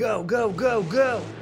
Go, go, go, go!